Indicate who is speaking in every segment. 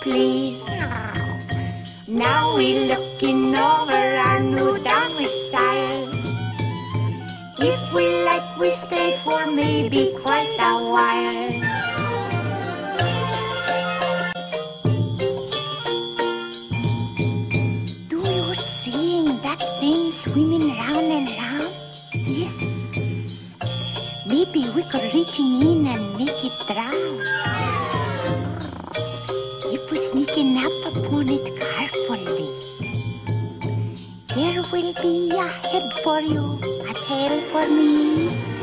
Speaker 1: please. Now we're looking over our new domicile. If we like, we stay for maybe quite a while. Do you seeing that thing swimming round and round? Yes. Maybe we could reach in and make it drown. Up upon it carefully, there will be a head for you, a tail for me.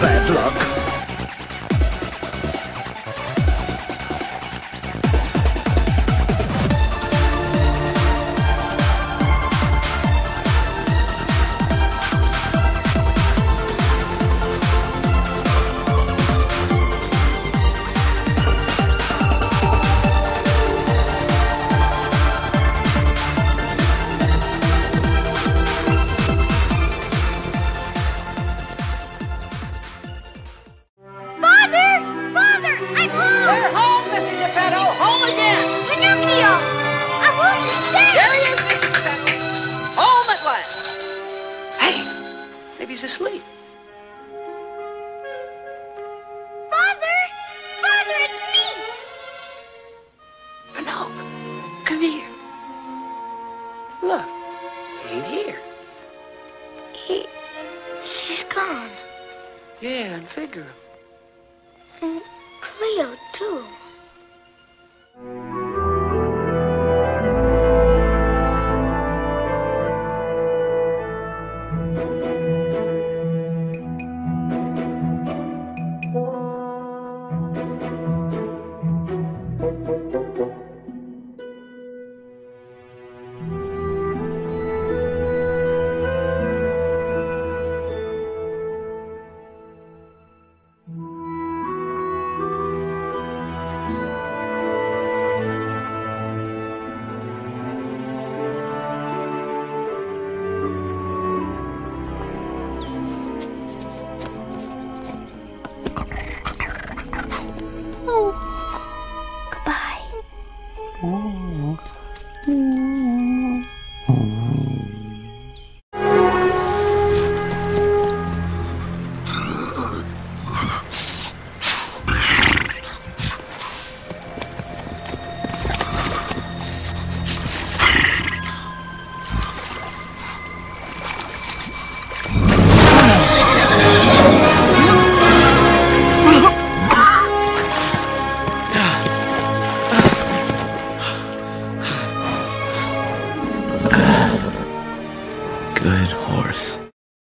Speaker 2: Bad luck!
Speaker 3: Yeah, and Figaro.
Speaker 4: And Cleo, too.